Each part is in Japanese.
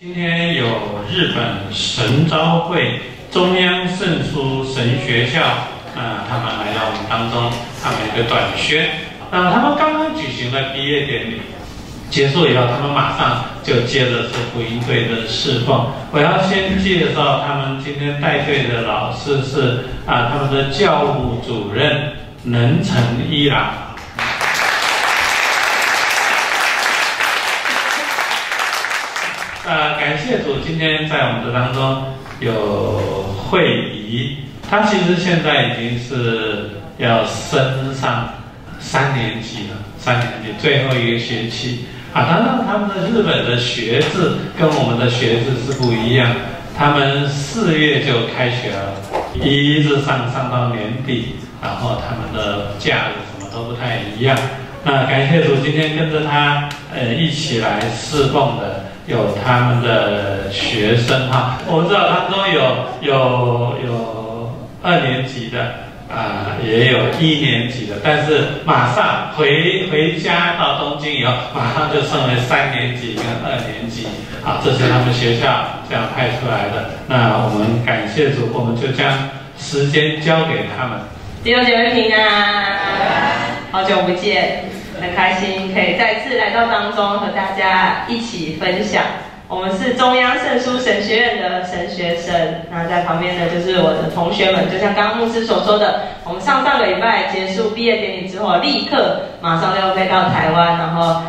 今天有日本神召会中央圣书神学校啊，他们来到我们当中，他们一个短宣。那他们刚刚举行了毕业典礼，结束以后，他们马上就接着是福音队的侍奉。我要先介绍他们今天带队的老师是啊，他们的教务主任能成一郎。呃，感谢主，今天在我们的当中有慧仪，她其实现在已经是要升上三年级了，三年级最后一个学期啊。当然，他们的日本的学制跟我们的学制是不一样，他们四月就开学了，一直上上到年底，然后他们的假日什么都不太一样。那感谢主，今天跟着他呃一起来侍奉的。有他们的学生哈，我知道当中有有有二年级的啊，也有一年级的，但是马上回回家到东京以后，马上就升为三年级跟二年级，好，这是他们学校这样派出来的。那我们感谢主，我们就将时间交给他们。弟兄姐妹平安，好久不见。很开心可以再次来到当中和大家一起分享。我们是中央圣书神学院的神学生，那在旁边呢就是我的同学们。就像刚刚牧师所说的，我们上上个礼拜结束毕业典礼之后，立刻马上就要飞到台湾，然后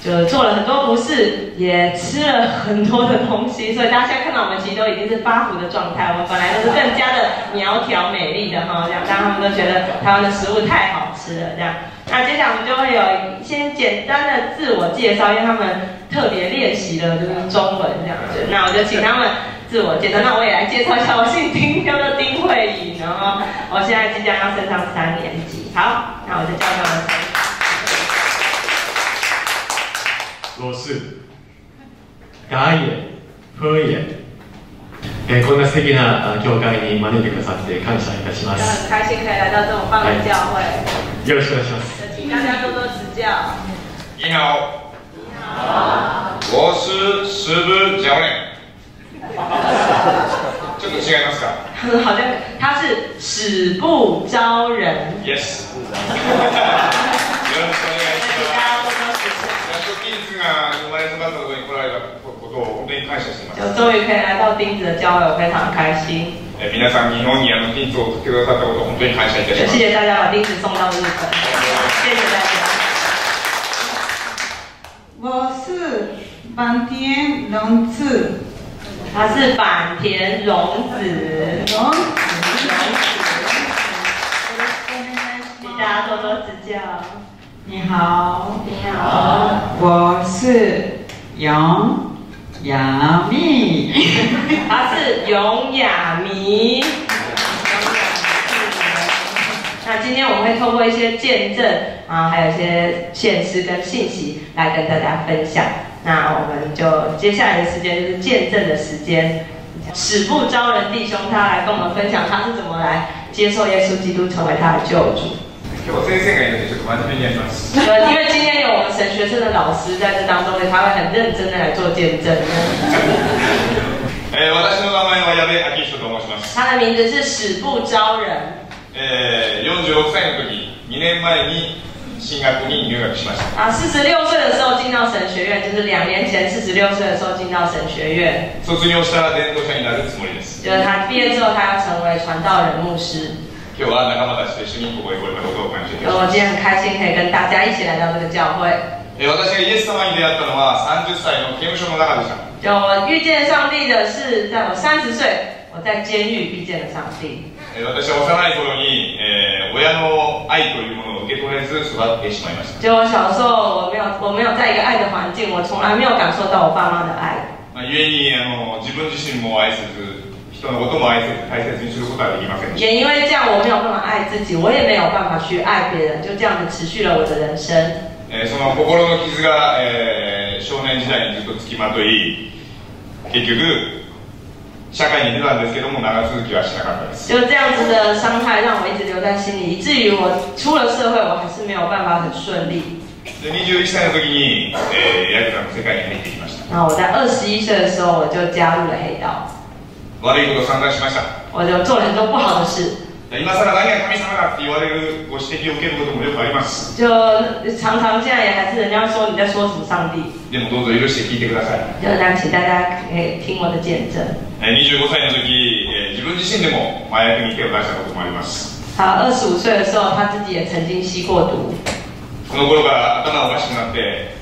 就做了很多服饰，也吃了很多的东西。所以大家现在看到我们其实都已经是发福的状态。我们本来都是更加的苗条美丽的哈，这样让他们都觉得台湾的食物太好吃了，这样。那接下来我们就会有一些简单的自我介绍，因为他们特别练习的就是中文这样子。那我就请他们自我介绍。那我也来介绍一下，我姓丁，叫做丁慧颖，然后我现在即将要升上三年级。好，那我就叫他们。我是ガイフイえこんな素敵な教会に招いてくださって感謝いたします。很开心可以来到这种棒的教会。よろしくお願いします。 请大家多多指教。你好。你好。我是师部教练。ちょっと違いますか？好像他是使部招人。Yes。よろしくお願いします。大家多多指教。やっと技術が生まれ育ったところに来られた。就终于可以来到钉子的教会，我非常开心。 え皆さん日本にあの钉子を送ってくださったこと本当に感謝いたします。谢谢大家把钉子送到日本，谢谢大家。我是坂田荣子，他是坂田荣子，荣子，请大家多多指教。你好，你好，我是杨。 雅蜜，他是永雅迷。那今天我们会透过一些见证啊，还有一些现实跟信息来跟大家分享。那我们就接下来的时间就是见证的时间。使不招人弟兄，他来跟我们分享他是怎么来接受耶稣基督成为他的救主。我先生がいるのでちょっと真面目にやります。因为今天有我们 神学生的老师在这当中，所以他会很认真的来做见证。え私の名前は矢部明人と申します。他的名字是史部招人。え46歳の時、2年前に進学に入学しました。啊，四十六岁的时候进到神学院，就是两年前四十六岁的时候进到神学院。卒業したら伝道者になるつもりです。就是他毕业之后，他要成为传道人牧师。 今日は仲間たちと一緒にここへ来れたことを感謝いたします。我今天很开心可以跟大家一起来到这个教会。私がイエス様に出会ったのは30歳の刑務所の中でした。就我遇见上帝的是在我三十岁，我在监狱遇见了上帝。私は幼い頃に、えー、親の愛というものを受け取れず育ってしまいました。就我小时候，我没有我没有在一个爱的环境，我从来没有感受到我爸妈的爱。まあ、故にあの自分自身も愛せず。人のことも愛せず大切にすることはできません也因为这样，我没有办法爱自己，我也没有办法去爱别人，就这样子持续了我的人生。えー、その心の傷が、えー、少年時代にずっとつきまとい、結局社会に出たんですけども長続きはしなかったです。就这样子的伤害让我一直留在心里，以至于我出了社会，我还是没有办法很顺利。で21歳の時に、えーヤクザの世界に入ってきました然后我在二十一岁的时候，我就加入了黑道，悪いことを散々しました。我就做了很多不好的事，今更何が神様だって言われるご指摘を受けることもよくあります。就常常现在也还是人家说你在说什么上帝，でもどうぞ許して聞いてください、就那请大家听我的见证。えー25歳の時、えー自分自身でも麻薬に手を出したこともあります。他二十五岁的时候，他自己也曾经吸过毒，その頃から頭おかしくなって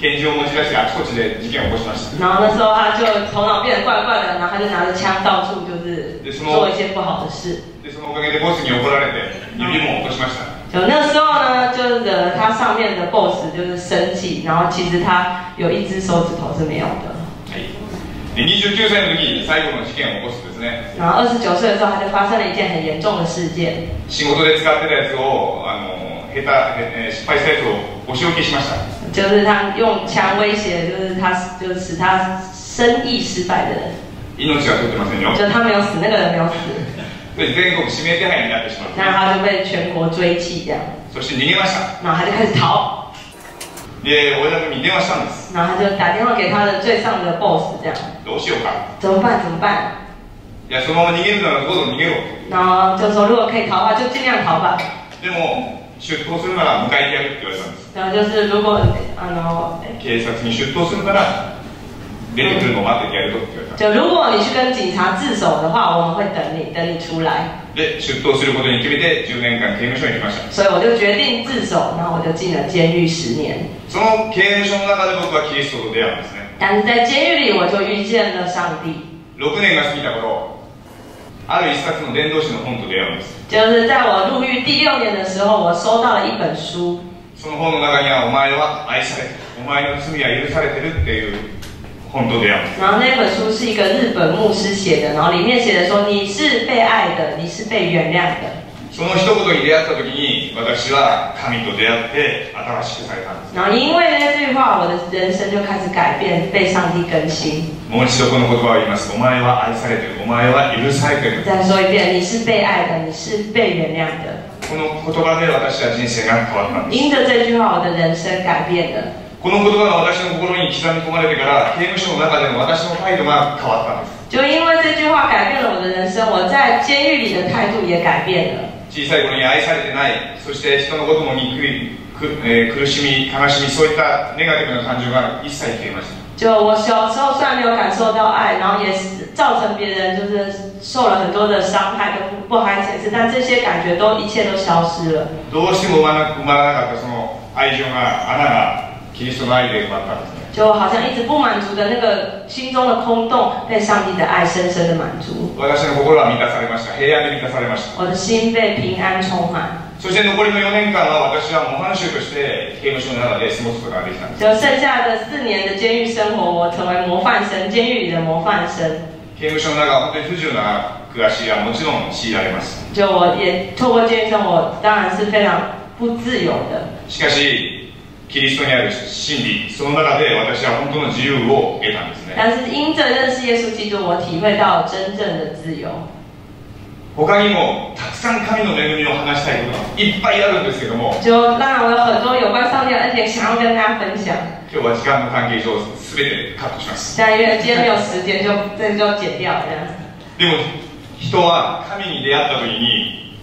拳銃を持ち出してあちこちで事件を起こしました。然后那时候他就头脑变得怪怪的，然后他就拿着枪到处就是做一些不好的事。でそのおかげでボスに怒られて指も落としました。就那时候呢，就惹了他上面的 boss 就是生气，然后其实他有一只手指头是没有的。はい。で29歳の時最後の事件を起こすんですね。然后二十九岁的时候，他就发生了一件很严重的事件，仕事で使ってたやつをあの下手、えー失敗したやつをお仕置きしました就是他用枪威胁，就是他就是使他生意失败的人，命は取ってませんよ就他没有死，那个人没有死，で全国指名手配になってしま然后他就被全国追击这样，うそして逃げました然后他就开始逃，で親宅に電話したんです然后他就打电话给他的最上的 boss 这样，どうしようか怎么办？怎么办？いやそのまま逃げるならどうぞ逃げろ然后就说如果可以逃的话，就尽量逃吧。でも 出頭するなら迎えてやるって言われたんです警察に出頭するなら出てくるのを待っててやるぞって言われた就如果你去跟警察自首的话，我们会等你，等你出来。で出頭することに決めて10年間刑務所に来ました所以我就决定自首，然后我就进了监狱十年。その刑務所の中で僕はキリストと出会うんですね但是在监狱里，我就遇见了上帝。6年が過ぎた頃ある一冊の伝道師の本と出会うんです。就是在我入狱第六年的时候，我收到了一本书，その本の中には「お前は愛されお前の罪は許されてる」っていう本と出会うんです。然后那本書是一个日本牧师写的，然后里面写的说你是被爱的，你是被原谅的。その一言に出会った時に私は神と出会って新しくされたんです。もう一度この言葉を言いますお前は愛されてるお前は許されてる。この言葉で私は人生が変わったんです。この言葉が私の心に刻み込まれてから刑務所の中での私の態度が変わったんです就因为这句话改变了我的人生，我在监狱里的态度也改变了。小さい頃に愛されてない。そして人のことも憎いく、えー苦しみ悲しみそういったネガティブな感情が一切消えました。就我小时候虽然没有感受到爱，然后也是造成别人就是受了很多的伤害跟不不堪显示，但这些感觉都一切都消失了。どうしても埋まら埋まらなかったその愛情が穴がキリストの愛で埋まったんですね就好像一直不满足的那个心中的空洞，被上帝的爱深深的满足，私の心は満たされました平安で満たされました我的心被平安充满。そして残りの4年間は私は模範囚として刑務所の中で過ごすことができたんです就剩下的四年的监狱生活，我成为模范生，监狱里的模范生。刑務所の中は本当に不自由な暮らしはもちろん強いられます就我也透过监狱生活，当然是非常不自由的。しかし キリストにある真理その中で私は本当の自由を得たんですね。但是因着认识耶稣基督，我体会到真正的自由。他にもたくさん神。の恵みを話したいことがいっぱいあるんですけども就当然我有很多有关上帝的恩典想要跟大家分享，今日は時間の関係上全てカットします今天没有时间，就这就剪掉这样。でも人は神。に出会った時に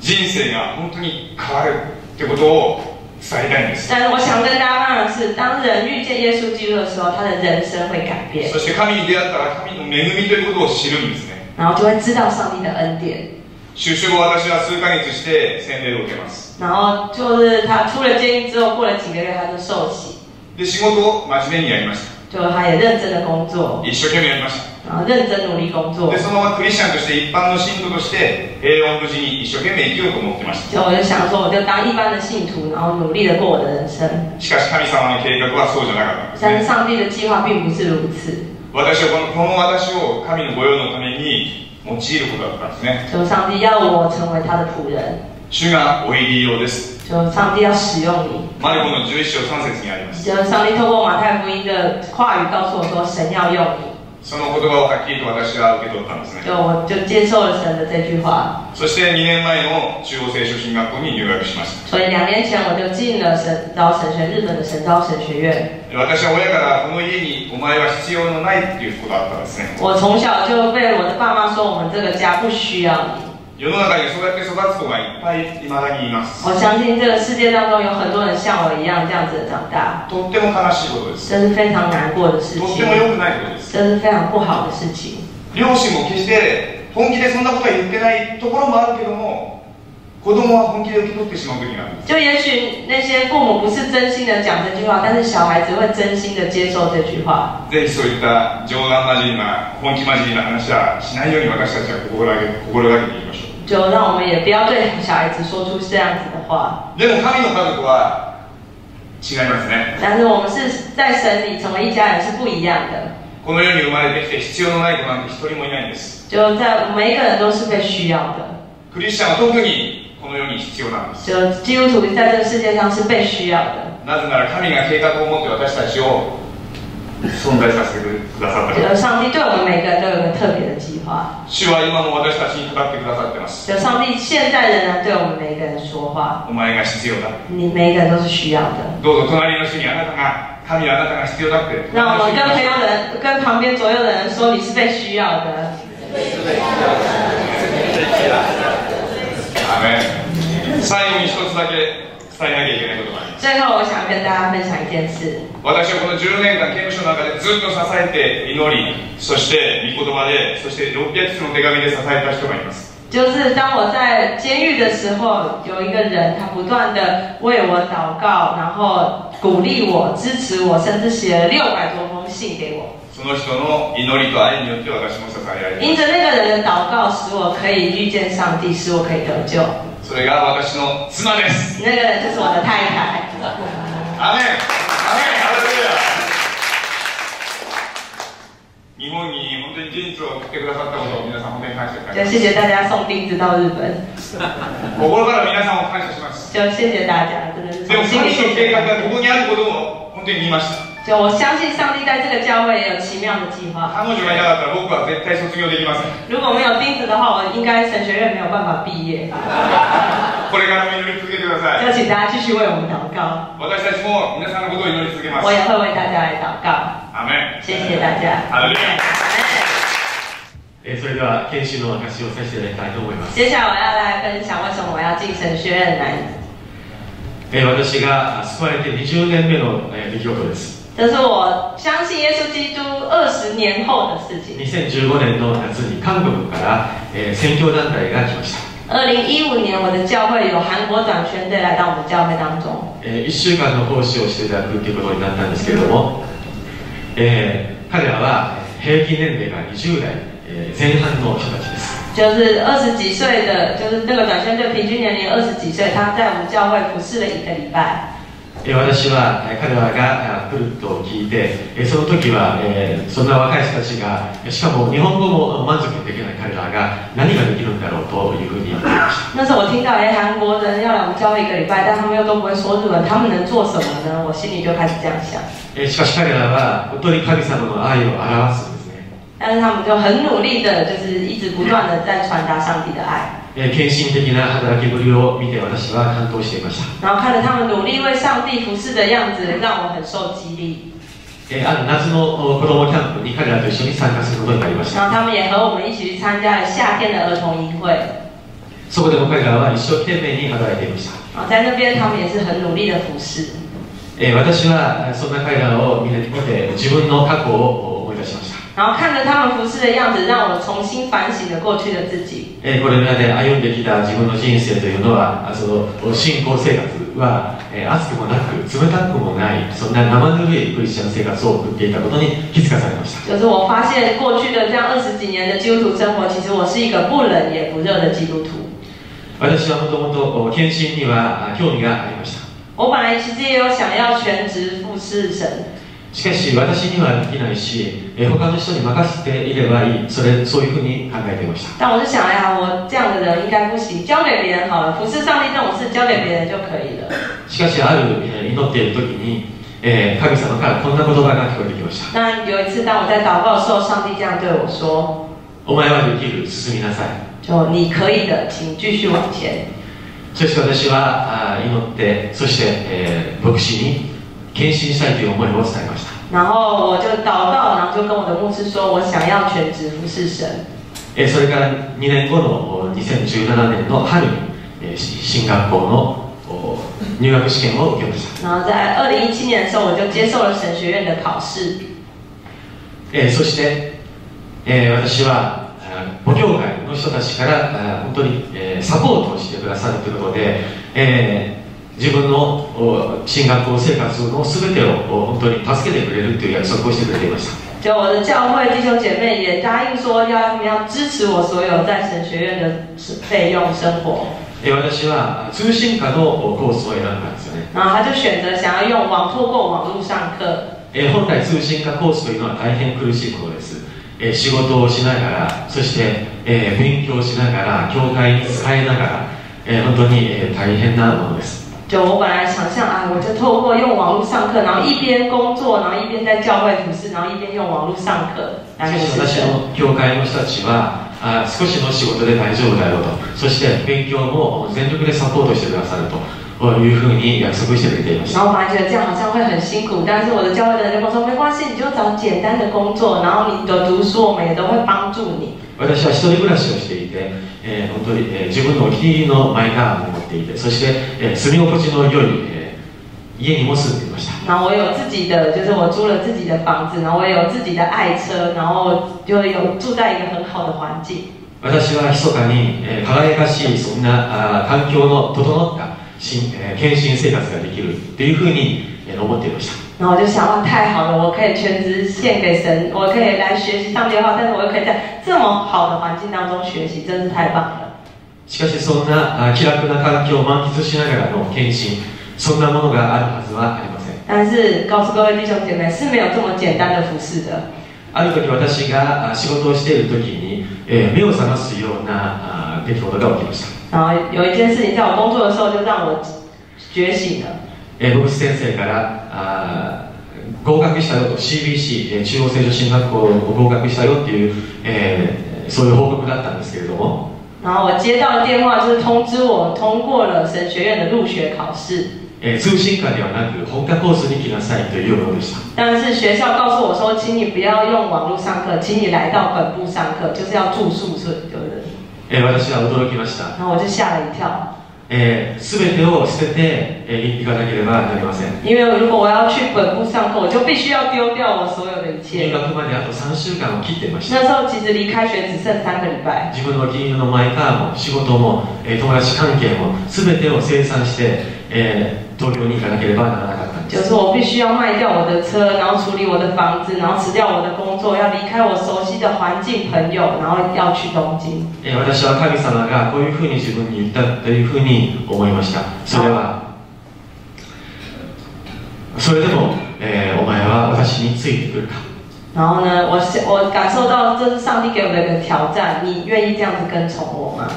人生が本当に変わるってことを伝えたいんです但是我想跟大家分享的是，当人遇见耶稣基督的时候，他的人生会改变，そして神に出会ったら神の恵みということを知るんですね然后就会知道上帝的恩典。出所後私は数ヶ月して洗礼を受けます然后就是他出了监狱之后，过了几个月他就受洗，で仕事を真面目にやりました就他也认真的工作，一生懸命やりました认真努力工作で。そのままクリスチャンとして一般の信徒として平穏無事に一生懸命生きようと思ってました就我就想说，我就当一般的信徒，然后努力的过我的人生。しかし神様の計画はそうじゃなかったんですね但是上帝的计划并不是如此，私はこのこの私を神の御用のために用いることだったんですね上帝要我成为他的仆人，主がお入りようです上帝要使用你。マルコの11章3節にあります上帝透过马太福音的话语告诉我说，神要用你。その言葉をはっきりと私は受け取ったんですね。そして2年前の中央聖書進学校に入学しました。私は親からこの家にお前は必要のないっていうことだったんですね世の中にそうやって育つ子がいっぱい未だにいます。我相信这个世界当中有很多人像我一样这样子的长大，とっても悲しいことです。这是非常难过的事とって情，も良くないことです。这是非常不好的事情。両親も決して本気でそんなことは言ってないところもあるけども子供は本気で受け取ってしまう時がある。んです就也许那些父母不是真心的讲这句话，但是小孩子会真心的接受这句话。ぜひそういった冗談交じりな本気交じりな話はしないように私たちは心がけ心がけていきましょう就让我们也不要对小孩子说出这样子的话。でも神の家族は違いますね。但是我们是在神里成为一家人是不一样的，この世に生まれてきて必要のない子なんて一人もいないんです。就在每一个人都是被需要的。クリスチャンは特にこの世に必要なんです。就基督徒在这个世界上是被需要的。なぜなら神が計画を持って私たちを存在させてくださったか上帝对我们每个人都有个特别的计划。主は今も私たちに語ってくださってます就上帝现在仍然对我们每一个人说话，お前が必要だ你每一个人都是需要的。どうぞ隣の人にあなたが神はあなたが必要だって让我们跟朋友的人、跟旁边左右的人说，你是被需要的。アーメン最後に一つだけ伝えなきゃいけないことがあります最后，我想跟大家分享一件事。私はこの10年間刑務所の中でずっと支えて祈りそして御言葉でそして600つの手紙で支えた人がいます就是当我在监狱的時候，有一個人，他不斷的為我禱告，然後鼓勵我、支持我，甚至寫了六百多封信給我。その人の祈りと愛によって私も支えられ因着那個人的禱告，使我可以遇見上帝，使我可以得救。ますそれが私の妻です。那個人就是我的太太。アメンアメンハレルヤ日本に本当に人生を送ってくださったことを皆さん本当に感謝感謝就謝謝大家送定子到日本，心から皆さんを感謝します。就謝謝大家，真的是でも神の計。画がここにあることを本当に見ました就我相信上帝在這個教會也有奇妙的計劃。彼女がいなかったら僕は絶対卒業できません如果沒有釘子的話，我應該神學院沒有辦法畢業。これからも祈り続けてください就請大家繼續為我們禱告，私たちも皆さんのことを祈り続けます我也會為大家來禱告。アメン謝謝大家。ハレルヤえーそれでは研修の証しをさせていただきたいと思います、接下來我要來分享為什麼我要進神學院來。 えー私があ救われて20年目の、えー出来事です這是我相信耶穌基督二十年後的事情。2015年の夏に韓国から、えー宣教団体が来ました、二零一五年，我的教會有韓國短宣隊來到我們教會當中。え1週間の奉仕をしていただくということになったんですけれども、えー彼らは平均年齢が20代、えー前半の人たちです就是二十几岁的，就是这个短宣队平均年龄二十几岁，他在我们教会服侍了一个礼拜。え私は彼らがると聞いて、えその時は、え、そんな若い人たちが、しかも日本語も満足できない彼らが何ができるんだろうというふうに思いました。那时候我听到哎韩国人要来我们教一个礼拜，但他们又都不会说日文，他们能做什么呢？我心里就开始这样想。但是他们就很努力的，就是一直不断的在传达上帝的爱。然后看着他们努力为上帝服侍的样子，让我很受激励。あの。然后他们也和我们一起去参加了夏天的儿童营会。そこ。在那边他们也是很努力的服侍。自分の過去を。然後看着他們服侍的樣子，讓我重新反省了過去的自己。えーこれまで歩んできた自分の人生というのはあその信仰生活は、えー熱くもなく冷たくもないそんな生ぬるいクリスチャン生活を送っていたことに気づかされました就是我發現過去的這樣二十幾年的基督徒生活，其實我是一個不冷也不熱的基督徒。私はもともと献身にはあ興味がありました我本來其實也有想要全職服侍神， しかし私にはできないし、えー他の人に任せていればいい。それそういうふうに考えていました。但我是想，哎呀，我這樣的人應該不行，交給別人好了，服侍上帝交給別人就可以了。しかしある、えー祈っている時に、えー神様からこんな言葉が聞こえてきました。那有一次，当我在祷告的时候，上帝这样对我说お前はできる進みなさい：“就你可以的，请继续往前。そして私はあー祈ってそして、えー牧師に献身したいという思いを伝えました”然後我就祷告，然后就跟我的牧師說：“我想要全職服侍神。えーそれから2年後のお2017年の春に、えーし進学校のお入学試験を受けました、”然後在二零一七年的時候，我就接受了神學院的考試。えーそして、えー私は母教会の人たちから本当に、えーサポートをしてくださるということで、えー自分のお進学校生活の全てをお本当に助けてくれるという約束をしてくれていました。就我的教會弟兄姐妹也答應說要要支持我所有在神學院的費用生活，えー私はあ通信科のおコースを選んだんですよね、然後他就選擇想要用網透過網絡上課。えー本来通信科コースというのは大変苦しいことです、えー仕事をしながらそして、えー勉強しながら教会に使えながら、えー本当に、えー大変なものです就我本来想象啊，我就透過用網絡上課，然後一邊工作，然後一邊在教會服侍，然後一邊用網絡上課來しかし私。の教会の人たちはあ少しの仕事で大丈夫だよとそして勉強も全力でサポートしてくださるというふうに約束してくれていました然後我本來覺得這樣好像會很辛苦，但是我的教會的人就跟我說，沒關係，你就找簡單的工作，然後你的讀書我們也都會幫助你。私は一人暮らしをしていて、えー本当に、えー自分のお気に入りのマイカーを持っていてそして、えー住み心地の良い、えー家にも住んでいました然後我有自己的，就是我租了自己的房子，然後我也有自己的愛車，然後就有住在一個很好的環境。私は密かに、えー輝かしいそんなあー環境の整った新、えー献身生活ができるというふうに、えー思っていまし我就想，哇，太好了，我可以全職獻給神，我可以來學習上帝的話，但是我又可以在這麼好的環境當中學習，真是太棒了。しかしそんなあ気楽な環境を満喫しながらの献身そんなものがあるはずはありません但是告訴各位弟兄姐妹，是沒有這麼簡單的服侍的。ある時私があ仕事をしている時に、えー目を覚ますようなあ出来事が起きました然後有一件事情，在我工作的時候就讓我覺醒了。えー牧師先生からあー合格したよと CBC、えー中央聖女進学校を合格したよっていう、えーそういう報告だったんですけれども、然後我接到的電話就是通知我通過了神學院的入學考試，えー通信科ではなく本科コースに来なさいというものでした。但是學校告訴我說，請你不要用網絡上課，請你來到本部上課，就是要住宿舍，就是。えー私は驚きました、然後我就嚇了一跳，えー全てを捨てて、えー行かなければなりません。因為如果我要去本部上課，我就必須要丟掉我所有的一入切。学まであと3週間を切っていました。那時候其實離開學只剩三個禮拜，自分のお気に入りのマイカーも仕事も、えー友達関係も全てを清算して、えー東京に行かなければならなかった就是我必须要卖掉我的车，然后处理我的房子，然后辞掉我的工作，要离开我熟悉的环境、朋友，然后要去东京。对，我也。神啊，他这样子对我，我也是这样子想的。啊。然后呢，我我感受到这是上帝给我的一个挑战，你愿意这样子跟从我吗？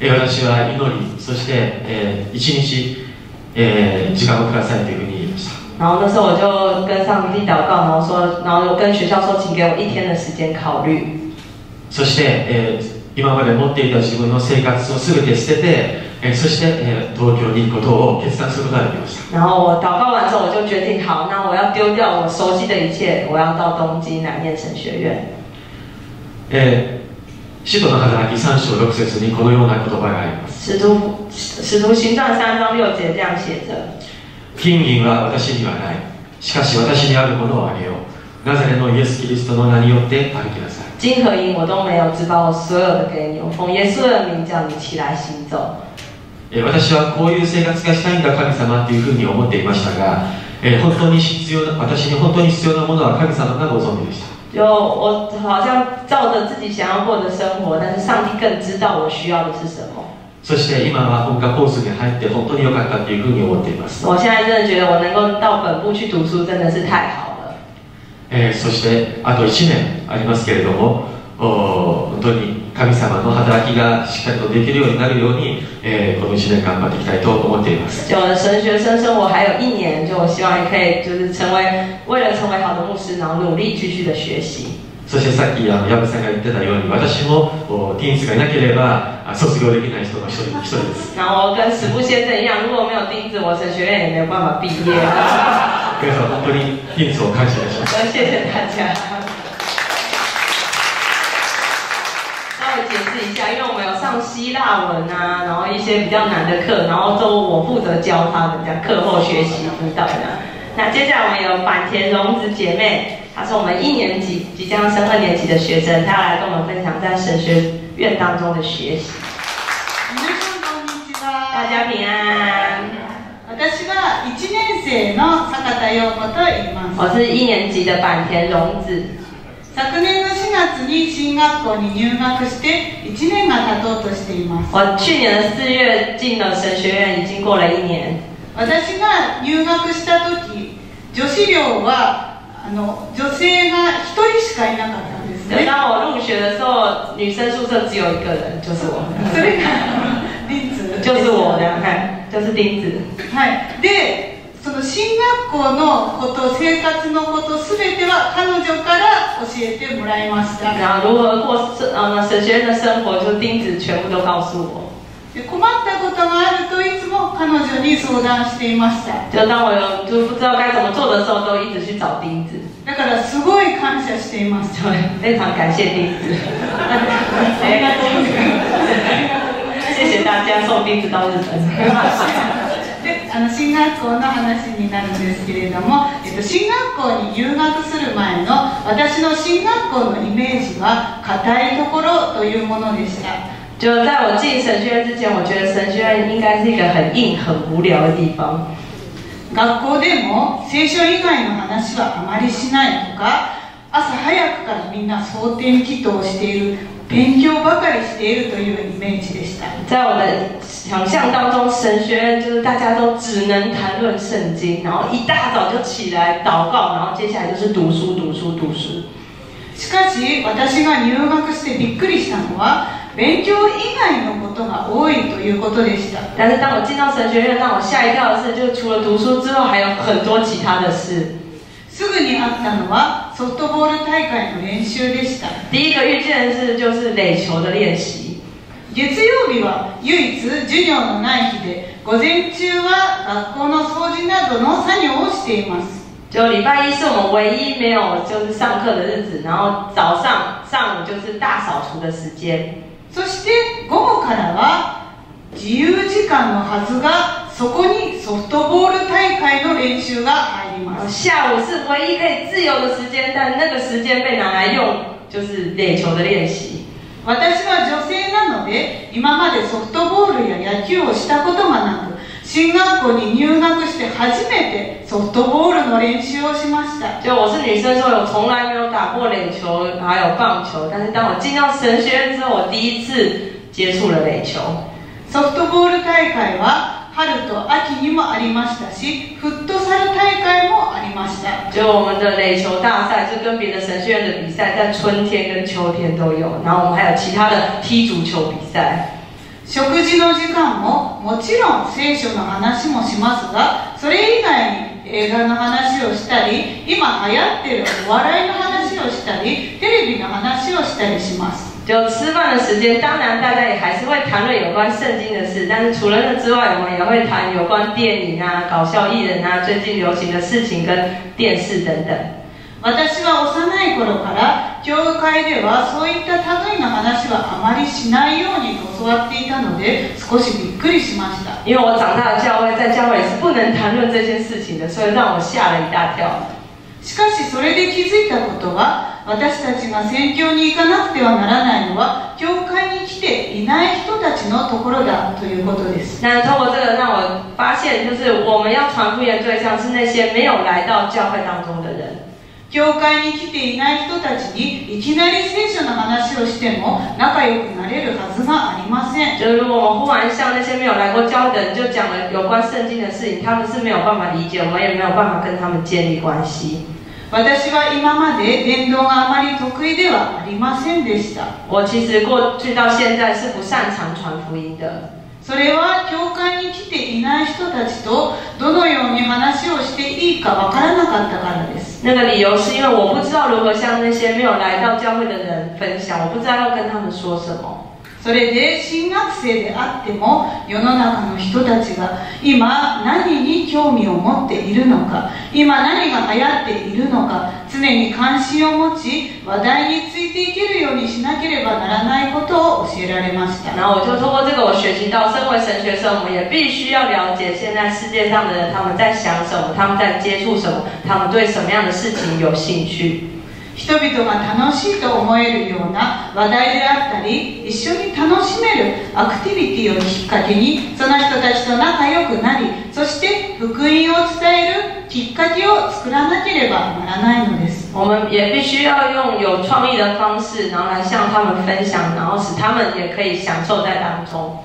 然后呢，我我感受到这是上帝给我的一个挑战，你愿意这样子跟从我吗？我也是。えー時間をくださいというふうに言いました然後那時候我就跟上帝禱告，然後說，然後我跟學校說，請給我一天的時間考慮。そして、えー今まで持っていた自分の生活を全て捨てて、えーそして、えー東京に行くことを決断することができました然後我禱告完之後，我就決定，好，那我要丟掉我熟悉的一切，我要到東京來念神學院。えー使徒の働き3章6節にこのような言葉があります使徒使徒行傳三章六節這樣寫着：金銀は私にはないしかし私にあるものをあげようナザレのイエス・キリストの名によって歩きなさい金和銀我都沒有，只把我所有的給你。我奉耶穌的名叫你起來行走。えー私はこういう生活がしたいんだ神様というふうに思っていましたが、えー本当に必要な私に本当に必要なものは神様がご存知でした就我好像照着自己想要過的生活，但是上帝更知道我需要的是什麼。そして今は本科コースに入って本当に良かったというふうに思っています、我現在真的覺得我能夠到本部去讀書，真的是太好了。えーそしてあと1年ありますけれどもおー本当に神様の働きがしっかりとできるようになるように、えーこの1年頑張っていきたいと思っています就神学生生活还有一年，就我希望也可以就是成为为了成为好的牧师，然后努力继续的学习。そしてさっきあの矢部さんが言ってたように私もおティーンズがいなければあ卒業できない人の一人一人です然后跟史布先生一样，如果没有钉子，我神学院也没有办法毕业。皆さん本当にティーンズを感謝します谢谢大家。稍微解释一下，因为我们有上希腊文啊，然后一些比较难的课，然后都我负责教他们这样课后学习辅导的。那接下来我们有坂田荣子姐妹，她是我们一年级即将升二年级的学生，她要来跟我们分享在神学院当中的学习。大は家平安，私は1年生の坂田陽子と言います我是一年级的坂田荣子。昨年の4月に進学校に入学して1年が経とうとしています我去年的四月进了神学院，已经过了一年。私が入学した時女子寮はあの女性が1人しかいなかったんです就ね。当我入学的时候，女生宿舍只有一个人，就是我，それがリンツ就是我的，看，就是钉子。はいでその進学校のこと生活のこと全ては彼女から教えてもらいました然。后如何过神呃神学院的生活，就钉子全部都告诉我。で困ったことがあるといつも彼女に相談していました就当我有就不知道该怎么做的时候，都一直去找钉子，だからすごい感謝しています就非常感谢钉子。ありがとうございます谢谢大家送钉子到日本。であの進学校の話になるんですけれども、えっと、進学校に入学する前の私の進学校のイメージは硬いところというものでした就在我进神学院之前，我觉得神学院应该是一个很硬、很无聊的地方。学校でも聖書以外の話はあまりしないとか朝早くからみんな蒼天祈祷をしている勉強ばかりしているというイメージでした在我的想象当中，神学院就是大家都只能谈论圣经，然后一大早就起来祷告，然后接下来就是读书、读书、读书。しかし私が入学してびっくりしたのは勉強以外のことが多いということでした但是当我进到神学院，让我吓一跳的是，就除了读书之后，还有很多其他的事。すぐにあったのはソフトボール大会の練習でした第一个遇见的事就是垒球的练习。月曜日は唯一授業のない日で午前中は学校の掃除などの作業をしています就礼拜一是我们唯一没有就是上课的日子，然后早上上午就是大扫除的时间。そして午後からは自由時間のはずがそこにソフトボール大会の練習が入ります下午是唯一可以自由的时间，但那个时间被拿来用就是垒球的练习。私は女性なので今までソフトボールや野球をしたことがなく進学校に入学して初めてソフトボールの練習をしました就我是女生，所以我从来没有打过垒球，还有棒球。但是当我进到神学院之后，我第一次接触了垒球。ソフトボール大会は春と秋にもありましたしフットサル大会もありました就我们的垒球大赛，就跟别的神学院的比赛，在春天跟秋天都有。然后我们还有其他的踢足球比赛。食事の時間ももちろん聖書の話もしますがそれ以外に映画の話をしたり今流行ってるお笑いの話をしたりテレビの話をしたりします就吃饭的时间，当然大家也还是会谈论有关圣经的事，但是除了那之外，我们也会谈有关电影啊、搞笑艺人啊、最近流行的事情跟电视等等。私は幼い頃から教会ではそういった類の話はあまりしないように教わっていたので少しびっくりしました因为我长大的教会，在教会里是不能谈论这件事情的，所以让我吓了一大跳。しかしそれで気づいたことは私たちが宣教に行かなくてはならないのは教会に来ていない人たちのところだということです那通过这个，让我发现，就是我们要传福音的对象是那些没有来到教会当中的人。教会に来ていない人たちにいきなり聖書の話をしても仲良くなれるはずがありません就是如果我们忽然向那些没有来过教会的人就讲了有关圣经的事情，他们是没有办法理解，我们也没有办法跟他们建立关系。私は今まで伝道があまり得意ではありませんでした我其实过去到现在是不擅长传福音的。それは教会に来ていない人たちとどのように話をしていいかわからなかったからです那个理由是因为我不知道如何向那些没有来到教会的人分享，我不知道要跟他们说什么。それで新学生であっても世の中の人たちが今何に興味を持っているのか今何が流行っているのかに関心を持ち話題についていけるようにしなければならないことを教えられました然后我就通过这个，我学习到，社会神学生，我们也必须要了解现在世界上的人他们在想什么，他们在接触什么，他们对什么样的事情有兴趣。人々が楽しいと思えるような話題であったり一緒に楽しめるアクティビティをきっかけにその人たちと仲良くなりそして福音を伝えるきっかけを作らなければならないのです我们也必须要用有创意的方式，然后来向他们分享，然后使他们也可以享受在当中。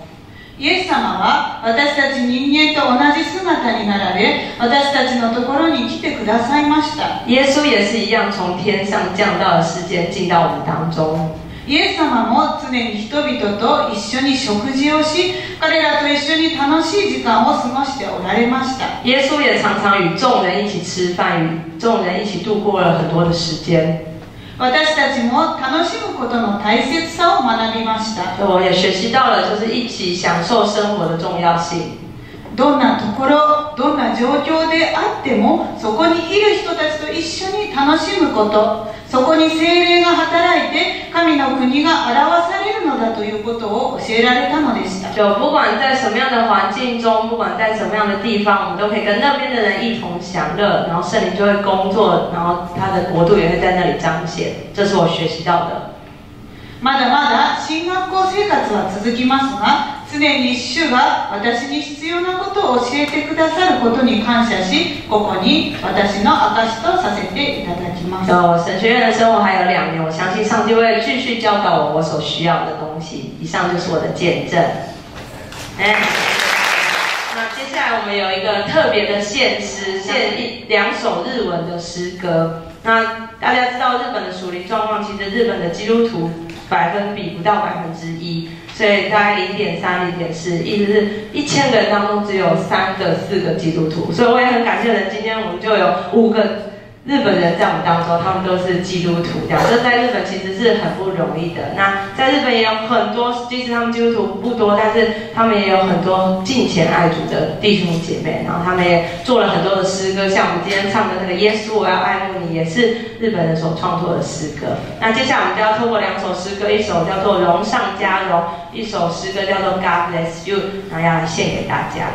イエス様は私たち人間と同じ姿になられ私たちのところに来てくださいました耶稣也是一样，从天上降到了世间，进到我们当中。イエス様も常に人々と一緒に食事をし彼らと一緒に楽しい時間を過ごしておられました耶稣也常常与众人一起吃饭，与众人一起度过了很多的时间。私たちも楽しむことの大切さを学びました我也学习到了，就是一起享受生活的重要性。どんなところどんな状況であってもそこにいる人たちと一緒に楽しむことそこに精霊が働いて神の国が表されるのだということを教えられたのでした就不管在什么样的环境中，不管在什么样的地方，我们都可以跟那边的人一同享乐，然后圣灵就会工作，然后他的国度也会在那里彰显。这是我学习到的。まだまだ進学校生活は続きますが常に主が私に必要なことを教えてくださることに感謝しここに私の証とさせていただきます就神学院的生活还有两年，我相信上帝会继续教导我我所需要的东西。以上就是我的见证。哎，那接下来我们有一个特别的献诗，献一两首日文的诗歌。那大家知道日本的属灵状况，其实日本的基督徒百分比不到百分之一， 所以大概零点三、零点四，意思是一千个人当中只有三个、四个基督徒。所以我也很感谢人，今天我们就有五个日本人在我们当中，他们都是基督徒，这样这在日本其实是很不容易的。那在日本也有很多，即使他们基督徒不多，但是他们也有很多敬虔爱主的弟兄姐妹，然后他们也做了很多的诗歌，像我们今天唱的那个《耶稣我要爱慕你》，也是日本人所创作的诗歌。那接下来我们就要透过两首诗歌，一首叫做《荣上加荣》，一首诗歌叫做《God Bless You》，然后要献给大家。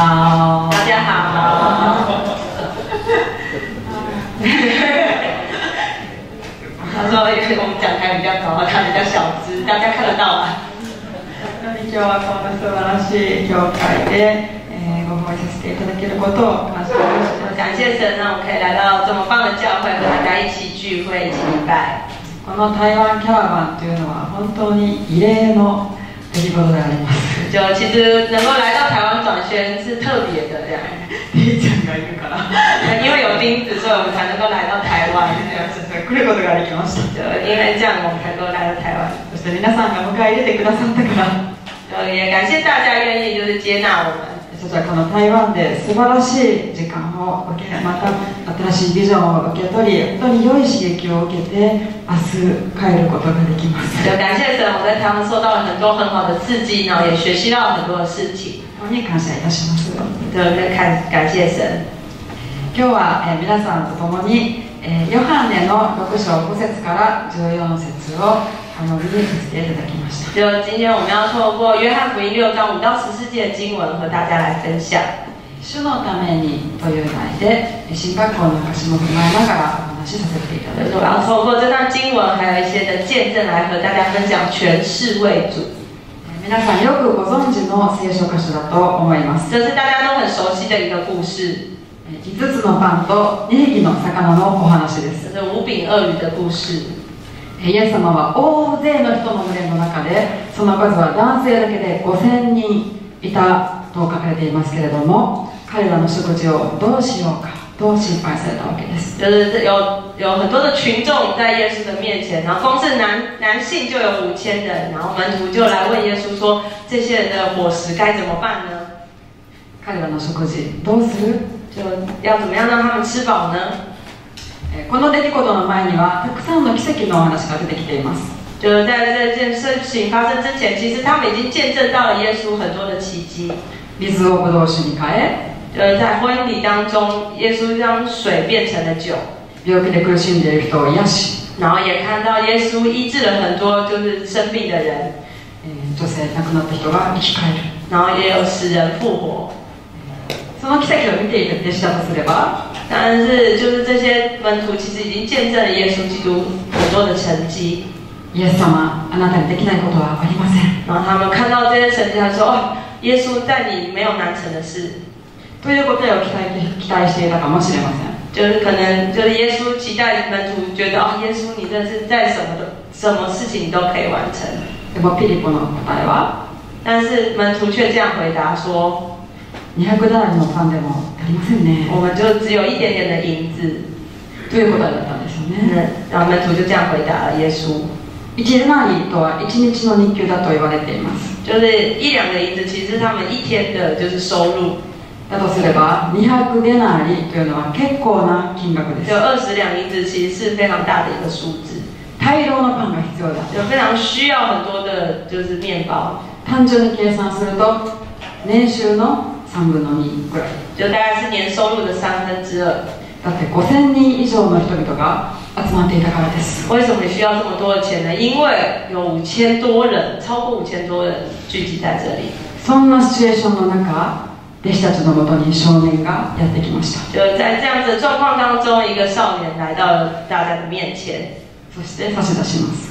好，大家好。他说，因为我们讲台比较高，他比较小只，大家看得到吗？今日はこんな素晴らしい教会で、えー、ご奉仕させていただけることを感謝します。感谢神，让我们可以来到这么棒的教会，和大家一起聚会，一起礼拜。この台湾キャラバンというのは本当に異例の出来事であります。就其实能够来到台湾转宣是特别的这样，りーちゃんがいるから、因为有钉子，所以我们才能够来到台湾。来ることができました。就因为这样，我们才能够来到台湾。そして皆さんが迎え入れてくださったから、就也感谢大家愿意就是接納我们。 私たちはこの台湾で素晴らしい時間を受け、また新しいビジョンを受け取り、本当に良い刺激を受けて、明日帰ることができます。就感谢神，我在台湾受到了很多很好的刺激，然后也学习到了很多的事情。本当に感謝いたします。就感感谢神。今日は、えー皆さんと共に、えーヨハネの6章5節から14節をお読みさせていただきました。就今天我们要透过约翰福音六章五到十四节的经文和大家来分享。主のためにという題で、えー新学校の歌詞も踏まえながらお話しさせていただきます。要透过这段经文，还有一些的见证来和大家分享全世为主。えー皆さんよくご存知の聖書箇所だと思います。这是大家都很熟悉的一个故事，えー5つのパンと2匹の魚のお話です。五饼二鱼的故事。イエス様は大勢の人の群れの中で、その数は男性だけで5000人いたと書かれていますけれども、彼らの食事をどうしようかと心配されたわけです？有有很多的群众在耶稣的面前，然后光是男男性就有五千人，然后门徒就来问耶稣说：这些人的伙食该怎么办呢？彼らの食事どうする要怎么样让他们吃饱呢？えーこの出来事の前にはたくさんの奇跡のお話が出てきています。就是在这件事情发生之前，其实他们已经见证到了耶稣很多的奇迹。水をブドウ酒に変え、就是在婚礼当中，耶稣将水变成了酒，病気で苦しんでいる人を癒し、然后也看到耶稣医治了很多就是生病的人，えー女性亡くなった人が生き返る。然后也有使人复活。その奇跡を見ている弟子だとすれば、但是就是这些门徒其实已经见证了耶稣基督很多的成绩，イエス様、あなたにできないことはありません。然后他们看到这些成绩，他说：“哦，耶稣在你没有难成的事。という答えを期待期待していたかもしれません。”就是可能就是耶稣期待門徒觉得哦，耶稣你真的是在什么的什么事情你都可以完成，でもピリポの答えは、但是门徒却这样回答说 200ダラリのパンでも足りません：“ね。我们就只有一点点的银子。という答えだったんですよ”ね。嗯，然后门徒就这样回答了耶稣，1デナリとは1日の日給だと言われています。就是一两个银子，其实是他们一天的就是收入，だとすれば、200デナリというのは結構な金額で。就是二十两银子，其实是非常大的一个数字，大量のパンが必要だ。就非常需要很多的就是面包，単純に計算すると、年収の3分の2ぐらい。就大概是年收入的三分之二。だって5000人以上の人々が集まっていたからです。为什么需要这么多的钱呢？因为有五千多人，超过五千多人聚集在这里。そんなシチュエーションの中、弟子たちのもとに少年がやってきました。就在这样子的状况当中，一个少年来到了大家的面前。そして差し出します。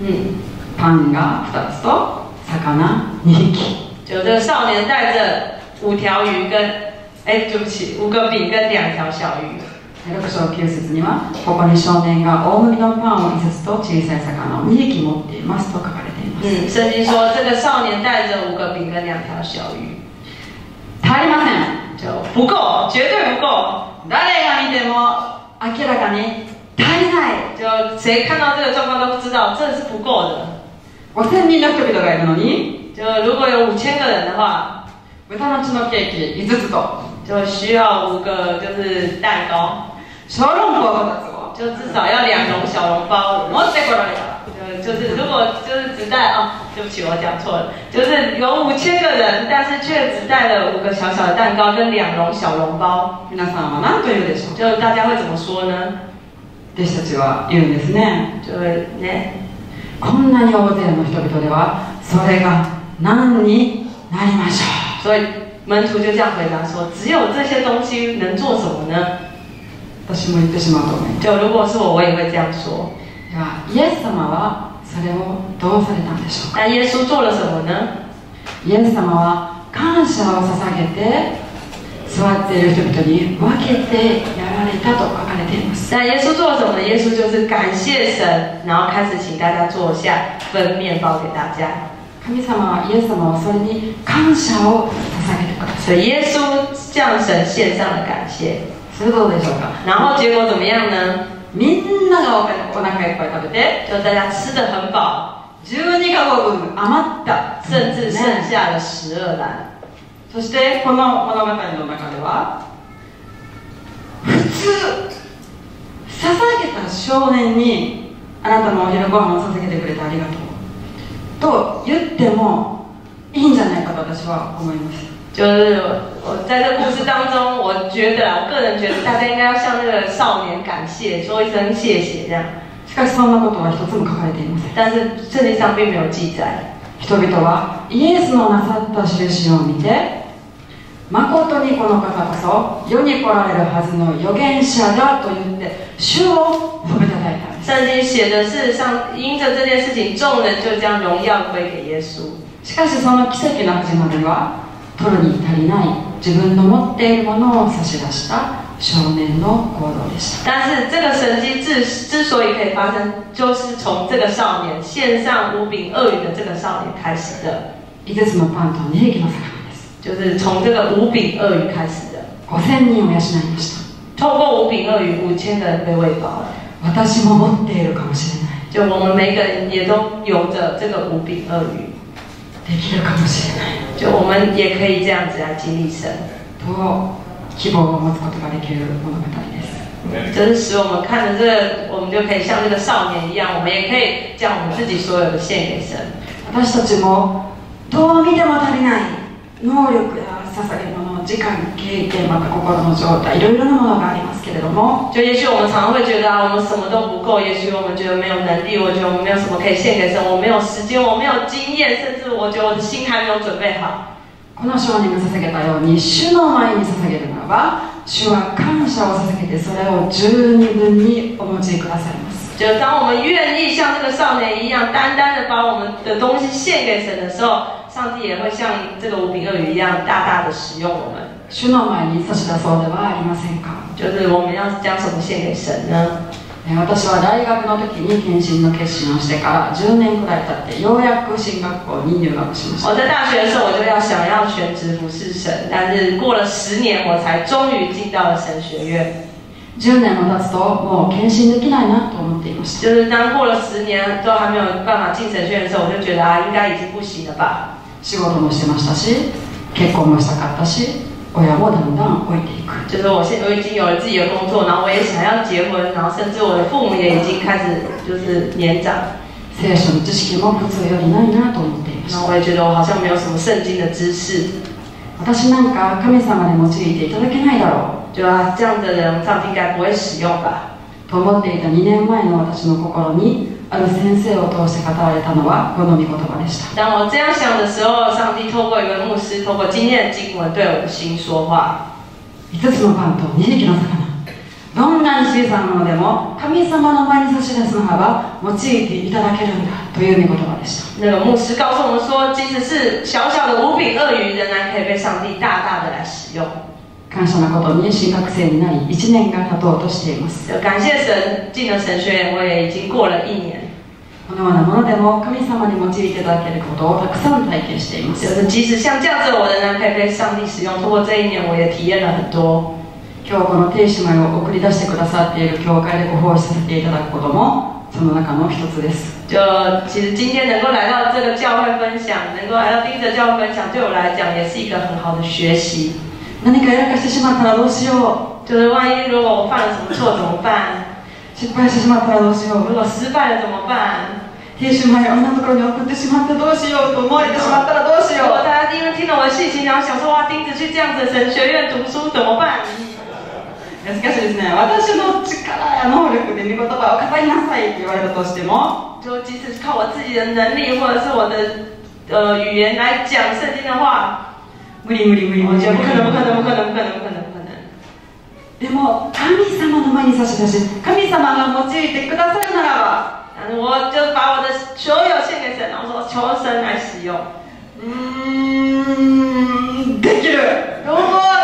嗯，パンが2つと魚2匹。就这个少年带着五条鱼跟，哎，对不起，五个饼跟两条小鱼。6章9節には、ここに少年が大麦のパンを1つと小さい魚を2匹持っていますと書かれています。嗯，圣经说这个少年带着五个饼跟两条小鱼，足りません。就不够，绝对不够。誰が見ても明らかに足りない。就谁看到这个状况都知道，这是不够的。5000人の人々がいるのに、就如果有五千个人的话，豚の血のケーキ5つと、就需要五个就是蛋糕，小籠包2つを就至少要两笼小笼包。持ってこられた。就就是如果就是只带哦，对不起，我讲錯了，就是有五千个人，但是却只带了五个小小的蛋糕跟两笼小笼包，皆さんは何と言うでしょう？就大家会怎么说呢？弟子たちは言うんですね。就会呢，こんなに大勢の人々ではそれが何になりましょ所以门徒就这样回答说：“只有这些东西能做什么呢？う私も言ってしまうと思いま？”す就如果是我，我也会这样说。ではイエス様はそれをどうされたんでしょうか？那耶稣做了什么呢？イエス様は感謝を捧げて座っている人々に分けてやられたと書かれています那耶稣做了什么呢？耶稣就是感谢神，然后开始请大家坐下，分面包给大家。神様はイエス様はそれに感謝を捧げてくださ所以耶稣向神献上了感谢。いそれどうでしょうか？然后结果怎么样呢？みんながおお腹いっぱい食べて就大家吃的很饱，12カ国分余った甚至剩ね下了十二篮。そしてこの物語の中では普通捧げた少年にあなたのお昼ご飯を捧げてくれてありがとうと言ってもいいんじゃないかと私は思います就是我在这故事当中，我觉得啊我个人觉得大家应该要向那个少年感谢，说一声谢谢这样。しかしそんなことは一つも書かれていません但是圣经上并没有记载。人々はイエスのなさった印を見て誠にこの方こそ世に来られるはずの預言者だと言って主を褒めたたいた圣经写的是上因着这件事情，众人就将荣耀归给耶稣。しかしその奇跡の始まりは取るに足りない自分の持っているものを差し出した少年の行動でした。但是这个神迹之之所以可以发生，就是从这个少年献上五饼二鱼的这个少年开始的，5つのパンと2匹の魚就是从这个五饼二鱼开始的。5000人を養いました。透过五饼二鱼，五千个人被喂饱了。私も持っているかもしれない。就我们每个人也都有着这个五饼二鱼，できるかもしれない。就我们也可以这样子来经历神，と希望を持つことができる物語です。就是使我们看着这个，我们就可以像这个少年一样，我们也可以将我们自己所有的献给神。私たちもどう見ても足りない能力や捧げ物時間経験また心の状態いろいろなものがありますけれども就也许我们常常会觉得啊，我们什么都不够，也许我们觉得没有能力，我觉得我们没有什么可以献给神，我没有时间，我没有经验，甚至我觉得我的心还没有准备好。この少年が捧げたように主の前に捧げるならば主は感謝を捧げてそれを十二分にお持ちくださいます就当我们愿意像这个少年一样，单单的把我们的东西献给神的时候，上帝也会像这个五饼二鱼一样，大大的使用我们。主の前に差し出そうではありませんか？就是我们要将什么献给神呢？え私は大学の時に検診の決心をしてから10年くらい経ってようやく進学校に入学しました我在大学的时候，我就要想要全职服侍神，但是过了十年，我才终于进到了神学院。10年も経つともう検診できないなと思っていました就是当过了十年都还没有办法进神学院的时候，我就觉得啊，应该已经不行了吧。仕事もしてましたし結婚もしたかったし親もだんだん老いていく。就是我现我已经有了自己的工作，然后我也想要结婚，然后甚至我的父母也已经开始就是年长，聖書の知識も普通よりないなと思っていました。然后我也觉得我好像没有什么圣经的知識，私なんか神様に用いていただけないだろ就啊这样的人，上帝应该不会使用吧？うと思っていた2年前の私の心にある先生を通して語られたのはこの御言葉でした当我这样想的时候，上帝透过一位牧师，透过今天的经文对我的心说话。5つのパンと2匹の魚どんなに小さなものでも神様の前に差し出すならば用いていただけるんだという御言葉でした那个牧师告诉我们说，即使是小小的五饼二鱼，仍然可以被上帝大大的来使用。感謝なことに新学生になり1年が経とうとしています就感谢神，进了神学院，我也已经过了一年。このようなものでも神様に用いていただけることをたくさん体験していま就是是即使像这样子的我，仍然可以被上帝使用。通过这一年，我也体验了很多。今日この天使妹を送り出してくださっている教会でご奉仕させていただくこともその中の一つです就其实今天能够来到这个教会分享，能够来到盯着教会分享，对我来讲也是一个很好的学习。何かやらかしてしまったらどうしよ就是万一如果我犯了什么错怎么办？う失敗してしまったらどうしよう如果失败了怎么办？天使前をあんなところに送ってしまってどうしようと思われてしまったらどうしよう大家因为听了我的信息，然后想说哇，钉子去这样子的神学院读书怎么办？しかしですね私の力や能力で御言葉を語りなさいって言われたとしても就即使靠我自己的能力或者是我的呃语言来讲圣经的话，無理無理無理無理我觉得不可能，不可能，不可能，不可能，不可能，でも神様の前に差し出し神様が用いてくださるならば我就把我的所有献给神，然后说求神来使用。うーんできる如果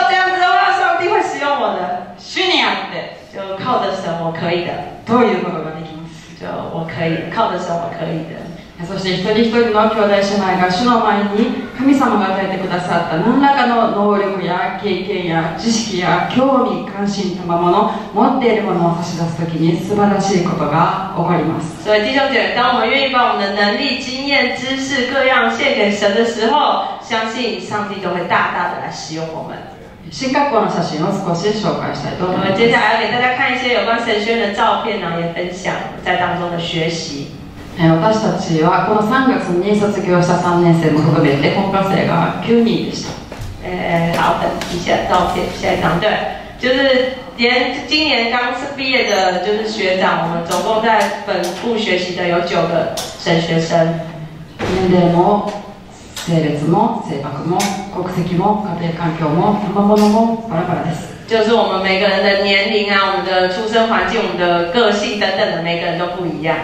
这样子的话，上帝会使用我的，主にあって就靠着神，我可以的，どういうことができます就我可以，靠着神我可以的。 そして一人一人の兄弟姉妹が主の前に神様が与えてくださった何らかの能力や経験や知識や興味関心たまもの持っているものを差し出す時に素晴らしいことが起こります所以弟兄姐妹，当我们愿意把我们的能力、经验、知识各样献给神的时候，相信上帝都会大大的来使用我们。新学校の写真を少し紹介したいと我思います们接下来要给大家看一些有关神学院的照片，也分享在当中的学习。私たちはこの3月に卒業した3年生も含めて高校生が9人でした呃，好，等一下照片，下一张，对，就是连今年刚毕业的，就是学长，我们总共在本部学习的有九个神学生，年齢も性別も性格も国籍も家庭環境も賜物もバラバラです就是我们每个人的年龄啊，我们的出生环境、我们的个性等等的，每个人都不一样。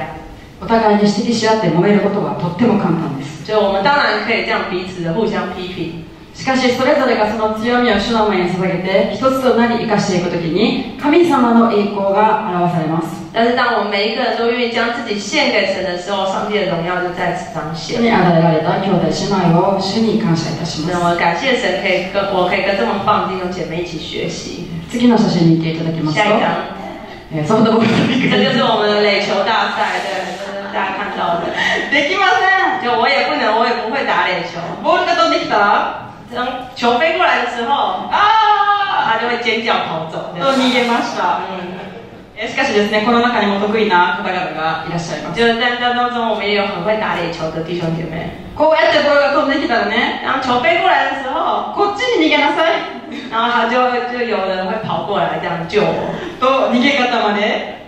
お互いに指摘し合って揉めることはとっても簡単です。就我们当然可以这样彼此的互相批评，しかしそれぞれがその強みを主の前に捧げて一つとなり生かしていくときに神様の栄光が表されます。但是当我们每一个人都愿意将自己献给神的时候，上帝的荣耀就在此彰显。主に与えられた兄弟姉妹を主に感謝いたし那ま我感谢神，可以跟我可以跟这么棒的弟兄姐妹一起学习。す次の写真に行っていただきますと。下一张，えーソフトボールの这就是我们的垒球大赛，对，家看到的。できません就我也不能，我也不会打垒球。ボールが飛んできたら？当球飞过来的时候，あ他就会尖叫跑走。逃げました嗯，えーしかしですねこの中にも得意な方々がいらっしゃいます就是在在当中，我们也有很会打垒球的弟兄姐妹。こうやってボールが飛んできたらね然后球飞过来的时候，こっちに逃げなさい然后他就就有人会跑过来这样救我。と逃げ方まで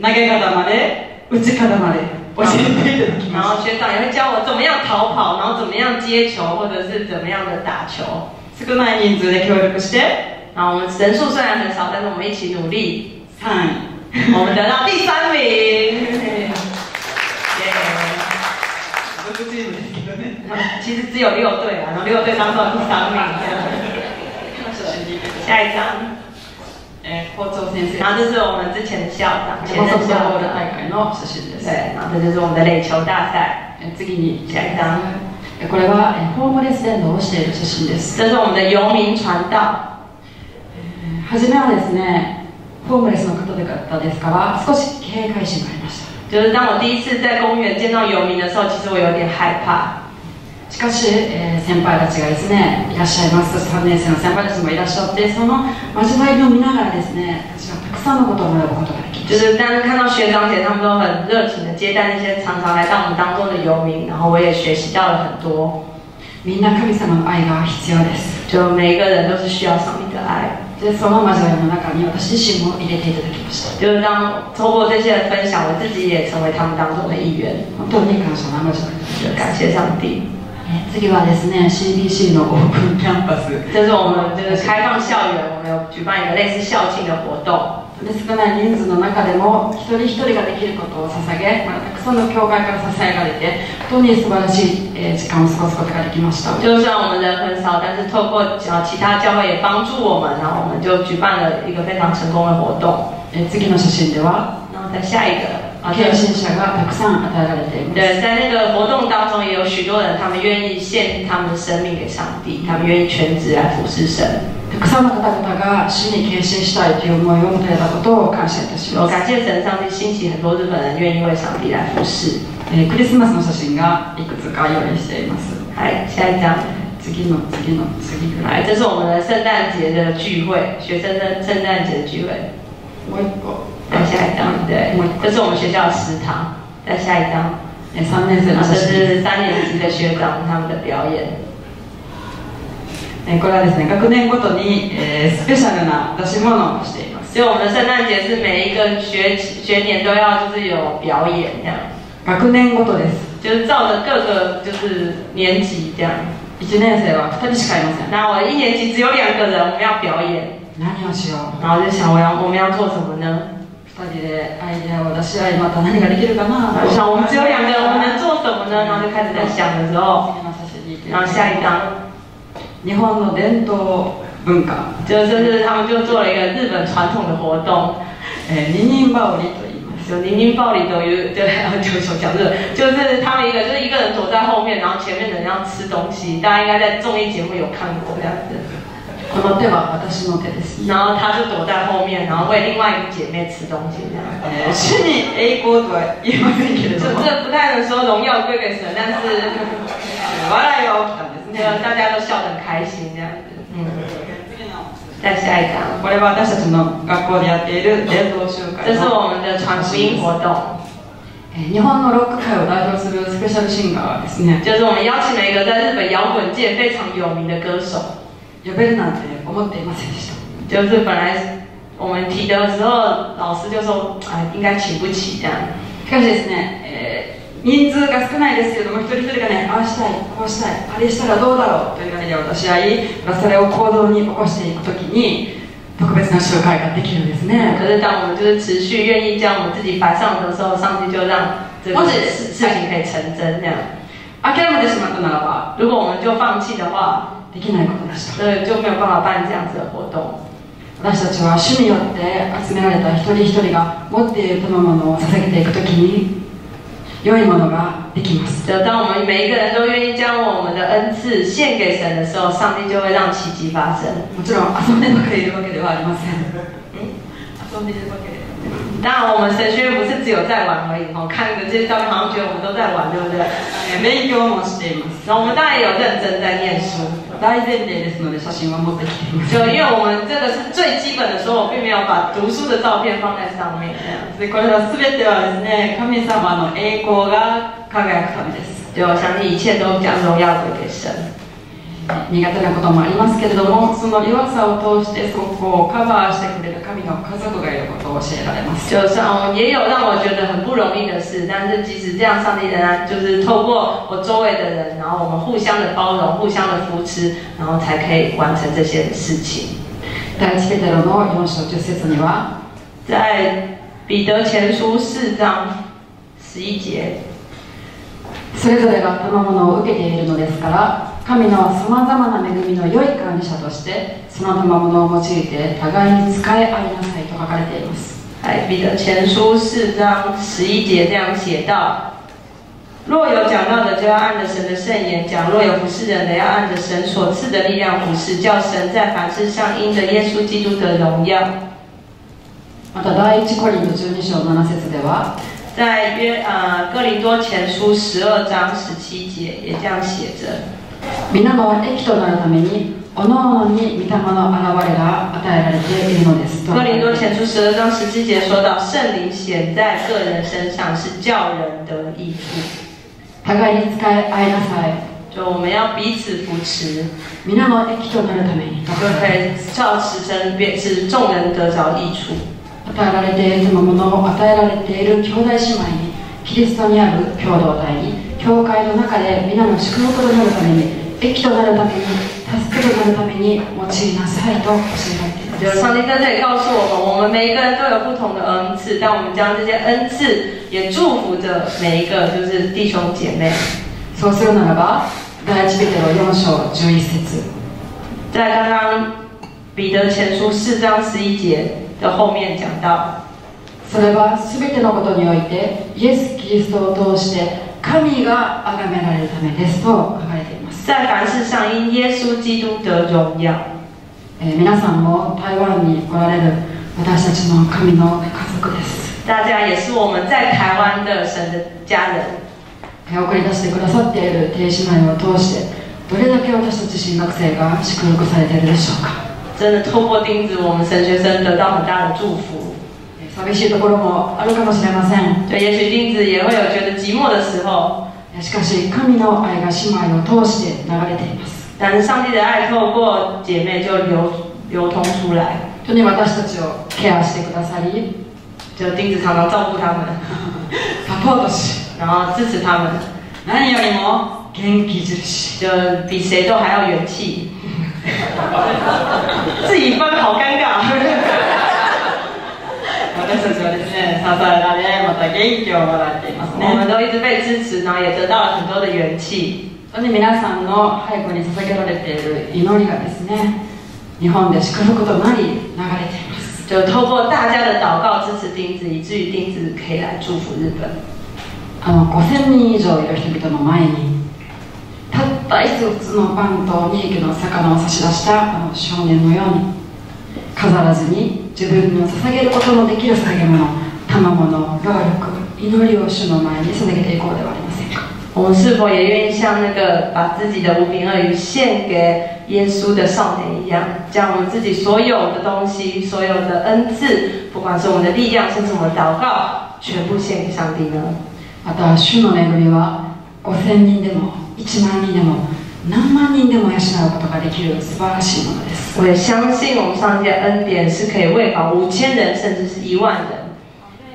投げ方まで打ち方まで教えていただき然ま后学长也会教我怎么样逃跑，然后怎么样接球，或者是怎么样的打球。す少ない人数で協力して然后我们人数虽然很少，但是我们一起努力， 3位我们得到第三名。耶6チームですけどね其实只有六队啊，然后六队当中的第三名。下一张， えー校長先生然后这是我们之前的校长，前任校ボー大。会の写真です对，然后这就是我们的垒球大赛，次に下一張えーこれはえーホームレス伝道をしている写真です这是我们的游民传道。えー初めはですねホームレスの方々ですから少し警戒心がありました就是当我第一次在公园见到游民的时候，其实我有点害怕。しかし、えー先輩たちがですねいらっしゃいますそして3年生の先輩たちもいらっしゃってその交わりを見ながらですね私はたくさんのことを学ぶことができました就是但是看到学长姐他们都很热情的接待那些常常来到我们当中的游民，然后我也学习到了很多。みんな神様の愛が必要です就每一个人都是需要上帝的爱。でその交わりの中に私自身も入れていただきました就是当透过这些的分享，我自己也成为他们当中的一员，本当に感謝の交わ感谢上帝。えー次はですね CBC のオープンキャンパス。这是我们就是开放校园，我们有举办一个类似校庆的活动。で少ない人数の中でも一人一人ができることを捧げ、まあ、たくさんの教会から支えられて本当に素晴らしい、えー時間を過ごすことができました就算我们人很少，但是透过呃其他教会也帮助我们，然后我们就举办了一个非常成功的活动。えー次の写真では？然后再下一个啊，献身者がたくさん与えられています对，在那个活动当中，也有许多人，他们愿意献他们的生命给上帝，他们愿意全职来服侍神。たくさんの方々が主に献身したいという思いを持たれたことを感謝いたし我ます、感谢神，上帝兴起很多日本人愿意为上帝来服侍。えークリスマスの写真がいくつか用意しています来，下一张，次の次の次ぐら来，い这是我们的圣诞节的聚会，学生的圣诞节的聚会。もう一個 下一张，对，这是我们学校的食堂。下一张，这是三年级的学长他们的表演。え、これはですね、学年ごとにえ、スペシャルなしています。就我们圣诞节是每一个学学年都要就是有表演这样。学年ごとです。就是照着各个就是年级这样。一年生は、二人しかいません。那我一年级只有两个人，我们要表演。那你要学。然后就想，我要我们要做什么呢？2人でアイデアを出し合いまた何ができる想我们只有两个人，我们能做什么呢？然后就开始在想的时候，然后下一张日本の伝統文化、就就是他们就做了一个日本传统的活动，えー二人羽織と言います。就零零暴力都有，对，就就讲这个，就是他们一个就是一个人走在后面，然后前面的人要吃东西，大家应该在综艺节目有看过这样子。この手は私の手です、然。后他就躲在后面，然。后为另外一个姐妹吃东西这样。えー主に栄光とは言えませんけれ这ども这不太能说荣耀归给神，但是笑いが起きたんです那ね个大家都笑得很开心这样子。嗯，再下一张，これは私たちの学校でやっている伝統集会这是我们的传福音活动，日本のロック界を代表するスペシャルシンガーですね就是我们邀请了一个在日本摇滚界非常有名的歌手，呼べるなんて思っていませんでした。就是本来我们提的时候，老师就说，哎，应该请不起这样。しかしですね、えー人数が少ないですけれども一人一人がねああしたいこうしたいあれしたらどうだろうというアイデアを出し合いそれを行動に起こしていくときに特別な集会ができるんですね。可是当我们就是持续愿意将我们自己摆上的时候，上帝就让这个或者事事情可以成真这样。諦めてしまったならば如果我们就放弃的话，できないことでし。た那就没有办法办这样子的活动。私たちは主によって集められた一人一人が持っている賜物を捧げていくときに良いものができます。就当我们每一个人都愿意将我们的恩赐献给神的时候，上帝就会让奇迹发生。もちろん遊んでばかりいるわけではありません。遊んでいるわけで当然，我们神学院不是只有在玩而已哦，看着这些照片好像觉得我们都在玩，对不对？えー勉強もしています然后我们当然也有认真在念书，大前提ですので写真は持ってきています就因为我们这个是最基本的时候，我并没有把读书的照片放在上面，这样子。でこれは全てはですね神様の栄光が輝くためです就我相信一切都将荣耀归给神。 苦手なこともありますけれどもその弱さを通してそこをカバーしてくれる神の家族がいることを教えられます就像也有让我觉得很不容易的事，但是即使这样，上帝仍然就是透过我周围的人，然后我们互相的包容、互相的扶持，然后才可以完成这些事情。第一ペテロの4章10節には在彼得前书四章十一节，それぞれが賜物を受けているのですから神のさまざまな恵みの良い管理者としてその賜物を用いて互いに使い合いなさいと書かれています哎，彼得前书四章十一节这样写道：若有讲道的，就要按着神的圣言讲；若有服侍人的，要按着神所赐的力量服侍，叫神在凡事上因着耶稣基督的荣耀。また第一コリント12章7節では在约呃哥林多前书十二章十七节也这样写着：皆の益となるために各々に御霊の現れが与えられているのです。と哥林多前书十二章十七节说到，圣灵显在个人身上是叫人得益处，互いに使い合いなさい。就我们要彼此扶持，皆の益となるために就可以照实成变使众人得着益处。与えられているものを与えられている兄弟姉妹にキリストにある共同体に教会の中で皆の祝福となるために益となるために助けとなるために用いなさいと教えられています。就上帝在这里告诉我们，我们每一个人都有不同的恩赐，但我们将这些恩赐也祝福着每一个就是弟兄姐妹。そうするならば第一ペテロ4章11節。在刚刚彼得前书四章十一节的后面讲到，それは全てのことにおいてイエス・キリストを通して神が崇められるためですと書かれています、在凡事上因耶稣基督得荣耀。えー皆さんも台湾に来られる私たちの神の家族です大家也是我们在台湾的神的家人，えー送り出してくださっている弟子妹を通してどれだけ私たち新学生が祝福されているでしょうか真的透过钉子，我们神学生得到很大的祝福。えー寂しいところもあるかもしれません。就也许钉子也会有觉得寂寞的时候，えーしかし神の愛が姉妹を通して流れています。但是上帝的爱透过姐妹就流流通出来。本当に私たちをケアしてくださり就钉子常常照顾他们，サポートし。然后支持他们，何よりも元気印。就比谁都还要元气。自己分好尴尬。私たちはですね支えられまた元気をもらっています我们都一直被支持，然后也得到了很多的元气。本当に皆さんの背後に捧げられている祈りがですね日本で祝福となり流れています就透过大家的祷告支持丁子，以至于丁子可以来祝福日本。あの5000人以上いる人々の前にたった5つのパンと2匹の魚を差し出したあの少年のように飾らずに自分の捧げることのできる捧げ物賜物労力祈りを主の前に捧げていこうではありませんか？我们是否也愿意像那个把自己的五饼二鱼献给耶稣的少年一样，将我们自己所有的东西、所有的恩赐，不管是我们的力量，甚至我们的祷告，全部献给上帝呢？また主の恵みは5000人でも1万人でも何万人でも養うことができる素晴らしいものです我也相信我们上帝的恩典是可以喂饱五千人，甚至是一万人。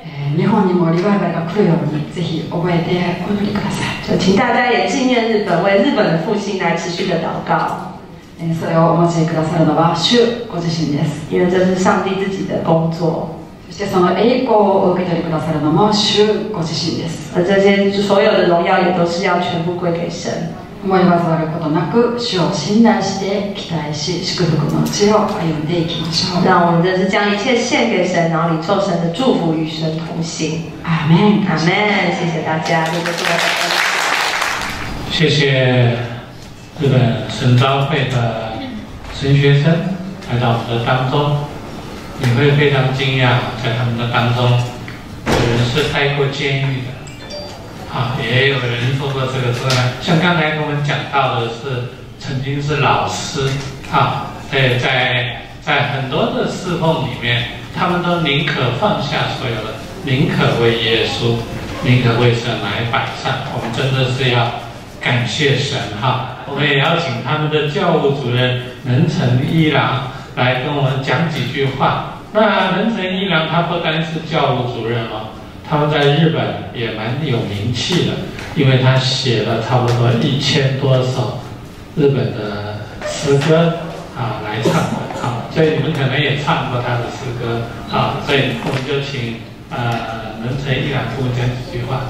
えー日本にもリバイバルが来るようにぜひ覚えてお祈りください就请大家也纪念日本，为日本的复兴来持续的祷告，えーそれをお持ちくださるのは主ご自身です因为这是上帝自己的工作，そしてその栄光をお受け取りくださるのも主ご自身です而这些所有的荣耀也都是要全部归给神。思い煩ことなく主を信頼して期待し祝福の地を歩んでいきましょう让我们真是将一切献给神，然后领受神的祝福，与神同行。アーメン阿门！谢谢大家，这就是我的分享。谢谢日本神召会的神学生来到我们的当中，你会非常惊讶，在他们的当中，有人是待过监狱的，啊，也有人说过这个这个，像刚才跟我们讲到的是，曾经是老师，啊，对，在在很多的侍奉里面，他们都宁可放下所有的，宁可为耶稣，宁可为神来摆上，我们真的是要。感谢神哈！我们也邀请他们的教务主任能成一郎来跟我们讲几句话。那能成一郎他不单是教务主任哦，他们在日本也蛮有名气的，因为他写了差不多一千多首日本的诗歌啊来唱的啊，所以你们可能也唱过他的诗歌啊，所以我们就请呃能成一郎跟我讲几句话。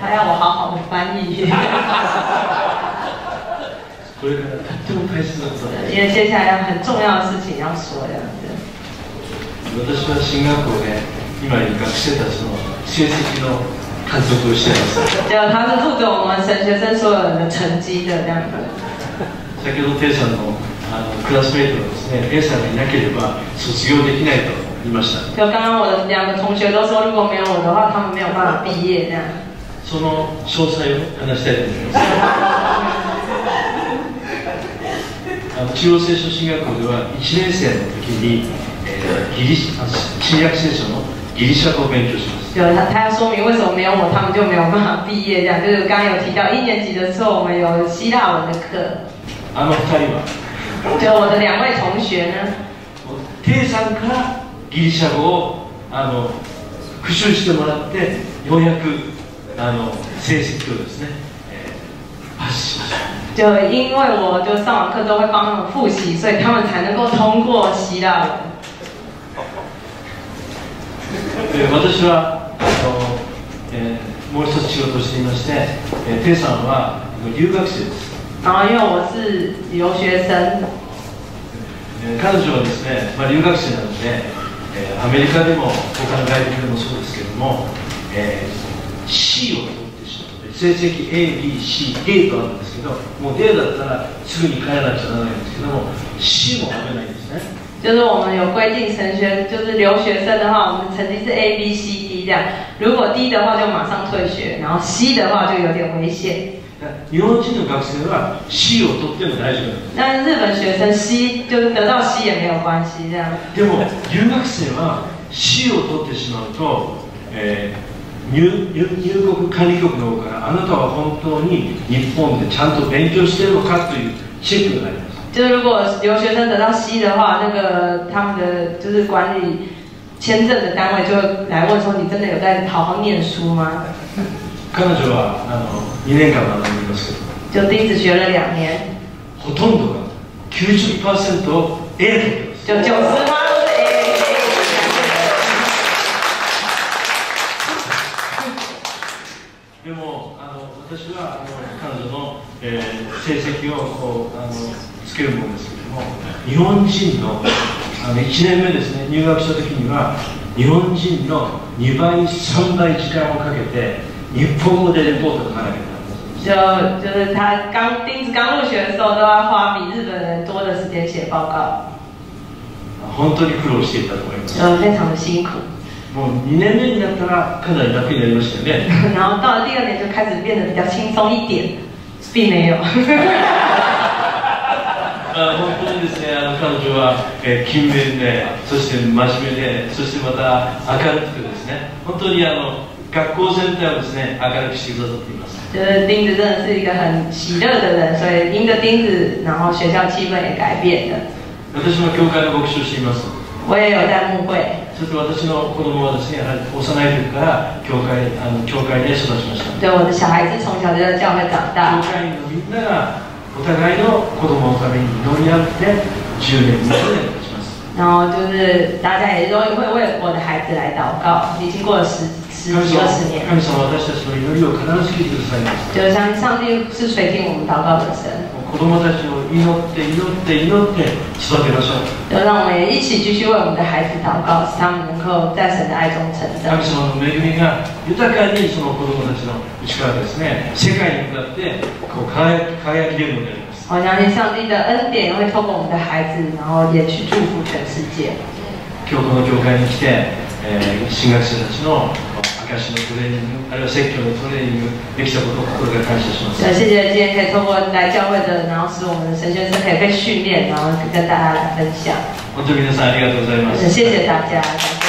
他要我好好的翻译，これからとっても大切なことだ因为接下来有很重要的事情要说这样子。 私は進学校で今いる学生たちの成績の監督をしています。就他是负责我们神学生所有人的成绩的这样子。先ほどテイさんのあのクラスメイトがですね。A さんがいなければ卒業できないと。言いました就刚刚我的两个同学都说，如果没有我的话，他们没有办法毕业这样。その詳細を話したいと思います。あの中央聖書進学校では1年生の時に、えーギリシあ新約聖書のギリシャ語を勉強します就他他要说明为什么没有我，他们就没有办法毕业这样。就是刚刚有提到一年级的时候，我们有希腊文的课，あの2人は？就我的两位同学呢，さんからギリシャ語をあの復習してもらってようやくあの成績をですね、えーパスしました就因为我就上完课都会帮他们复习，所以他们才能够通过希腊文。えー私はあの、えーもう一つ仕事をしていまして、えー、テイさんは留学生です、然后因为我是留学生，えー彼女はですね、まあ、留学生なので、えーアメリカでも他の外国でもそうですけども、えー C を取ってしまって成績 ABCA とあるんですけどもう A だったらすぐに帰らなくちゃならないんですけども C も危ないんですね就是我们有规定神学，就是留学生的话，我们成绩是 A、B、C、D 这样。如果 D 的话就马上退学，然后 C 的话就有点危险。日本人の学生は C を取っても大丈夫なんです但是日本学生 C 就是得到 C 也没有关系这样。でも留学生は C を取ってしまうと、えー入入入国管理局の方からあなたは本当に日本でちゃんと勉強してるのかというチェックがあります就是如果留学生得到 C 的话，那个他们的就是管理 签证的单位就来问说：“你真的有在好好念书吗彼女はあの2年間学んでいますけど？”就丁子学了两年，ほとんどが90%を A 取ってます就九十趴都是 A。でもあの私はあの彼女の、えー成績をこうあの つけるものですけれども日本人のあの1年目ですね入学した時には日本人の2倍3倍時間をかけて日本語でレポートを書かなきゃいけない。就就是他刚丁子刚入学的时候，都要花比日本人多的时间写报告，本当に苦労していたと思います。就非常的辛苦。もう2年目になったらかなり楽になりましたよね。然后到了第二年就开始变得比较轻松一点，并没有。あ本当にですねあの彼女は、えー勤勉でそして真面目でそしてまた明るくてですね本当にあの学校全体をですね明るくしてくださっています。就是钉子真的是一个很喜乐的人，所以因着钉子，然后学校气氛也改变了。私も教会の牧師をしています。我也有在牧会，そして私の子供はですねやはり幼い時から教会あの教会で育ちました。对我的小孩子从小就在教会长大。教，会員のみんながお互いの子供のために祈り合って10年20年経ちます然后就是大家也都会为我的孩子来祷告，已经过了十十神様私たちの祈りを必ず聞いてくださいます就是相信上帝是垂听我们祷告的神，子供たちを祈って祈って祈って育てましょう。就让我们也一起继续为我们的孩子祷告，使他们能够在神的爱中成长。神。様の恵みが豊かにその子供たちのうちからですね。世界に向かってこう輝き輝き出るのであります。我相信上帝的恩典会透过我们的孩子，然后也去祝福全世界。今日この教会に来て、えー新学生たちの証のトレーニングあるいは説教のトレーニングできたことを心から感謝します，谢谢今天可以通过来教会的，然后使我们的神学生可以被训练，然后跟大家来分享。本当皆さんありがとうございます谢谢大家，感谢